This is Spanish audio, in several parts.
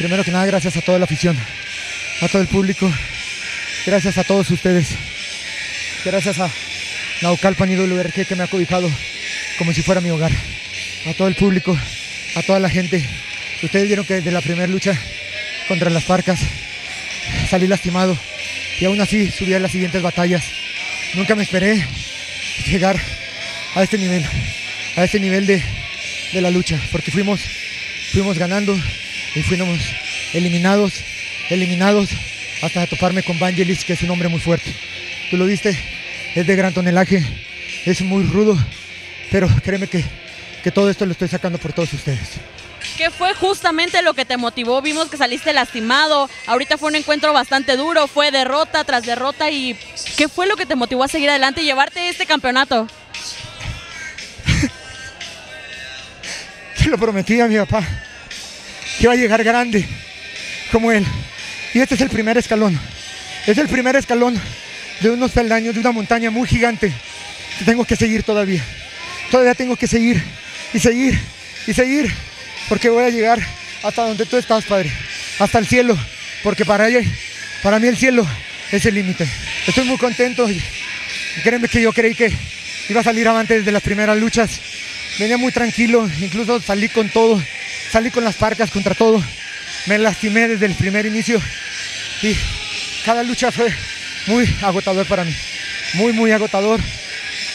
Primero que nada, gracias a toda la afición, a todo el público, gracias a todos ustedes, gracias a Naucalpan y WRG que me ha cobijado como si fuera mi hogar, a todo el público, a toda la gente. Ustedes vieron que desde la primera lucha contra las Parcas salí lastimado y aún así subí a las siguientes batallas. Nunca me esperé llegar a este nivel, a este nivel de, de la lucha, porque fuimos, fuimos ganando y fuimos eliminados, eliminados hasta toparme con Vangelis, que es un hombre muy fuerte. Tú lo viste, es de gran tonelaje, es muy rudo, pero créeme que, que todo esto lo estoy sacando por todos ustedes. ¿Qué fue justamente lo que te motivó? Vimos que saliste lastimado, ahorita fue un encuentro bastante duro, fue derrota tras derrota y ¿qué fue lo que te motivó a seguir adelante y llevarte este campeonato? Se lo prometí a mi papá, que iba a llegar grande como él. Y este es el primer escalón, es el primer escalón de unos peldaños, de una montaña muy gigante. Tengo que seguir todavía, todavía tengo que seguir y seguir y seguir porque voy a llegar hasta donde tú estás, Padre, hasta el cielo, porque para, ella, para mí el cielo es el límite. Estoy muy contento créeme que yo creí que iba a salir avante desde las primeras luchas. Venía muy tranquilo, incluso salí con todo, salí con las parcas contra todo. Me lastimé desde el primer inicio y cada lucha fue muy agotador para mí, muy, muy agotador.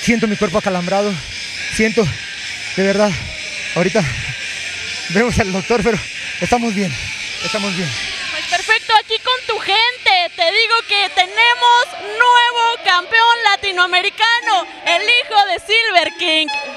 Siento mi cuerpo acalambrado, siento de verdad, ahorita vemos al doctor, pero estamos bien, estamos bien. Pues perfecto, aquí con tu gente, te digo que tenemos nuevo campeón latinoamericano, el hijo de Silver King.